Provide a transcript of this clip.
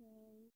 okay